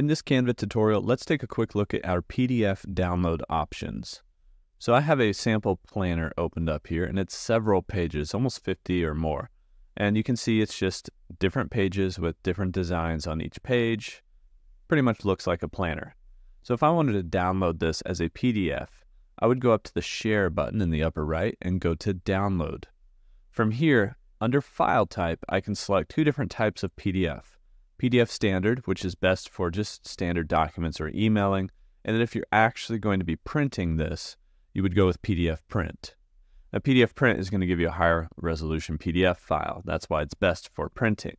In this Canva tutorial, let's take a quick look at our PDF download options. So I have a sample planner opened up here and it's several pages, almost 50 or more. And you can see it's just different pages with different designs on each page. Pretty much looks like a planner. So if I wanted to download this as a PDF, I would go up to the share button in the upper right and go to download. From here, under file type, I can select two different types of PDF. PDF standard, which is best for just standard documents or emailing. And then if you're actually going to be printing this, you would go with PDF print. A PDF print is going to give you a higher resolution PDF file. That's why it's best for printing.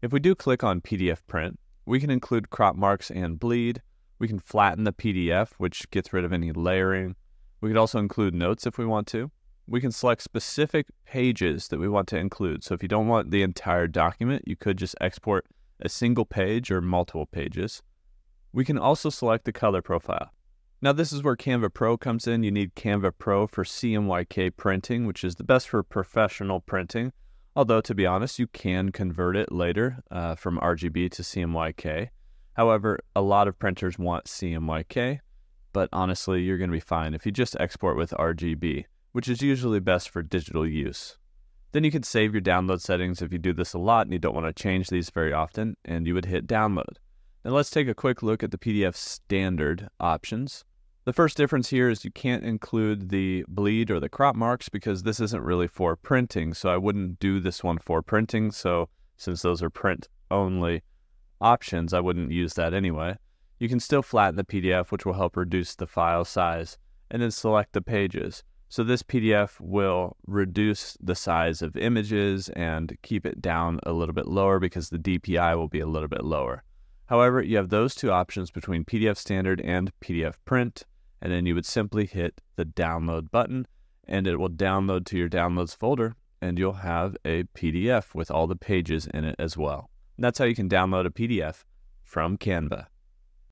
If we do click on PDF print, we can include crop marks and bleed. We can flatten the PDF, which gets rid of any layering. We could also include notes if we want to. We can select specific pages that we want to include. So if you don't want the entire document, you could just export a single page or multiple pages. We can also select the color profile. Now this is where Canva Pro comes in. You need Canva Pro for CMYK printing, which is the best for professional printing. Although to be honest, you can convert it later uh, from RGB to CMYK. However, a lot of printers want CMYK, but honestly, you're going to be fine if you just export with RGB, which is usually best for digital use. Then you can save your download settings if you do this a lot and you don't want to change these very often, and you would hit download. Now let's take a quick look at the PDF standard options. The first difference here is you can't include the bleed or the crop marks because this isn't really for printing, so I wouldn't do this one for printing. So since those are print only options, I wouldn't use that anyway. You can still flatten the PDF, which will help reduce the file size, and then select the pages. So this PDF will reduce the size of images and keep it down a little bit lower because the DPI will be a little bit lower. However, you have those two options between PDF standard and PDF print, and then you would simply hit the download button and it will download to your downloads folder and you'll have a PDF with all the pages in it as well. And that's how you can download a PDF from Canva.